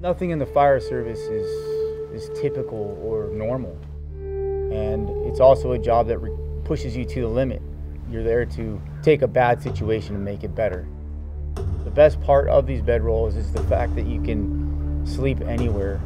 Nothing in the fire service is, is typical or normal. And it's also a job that pushes you to the limit. You're there to take a bad situation and make it better. The best part of these bedrolls is the fact that you can sleep anywhere